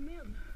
remember.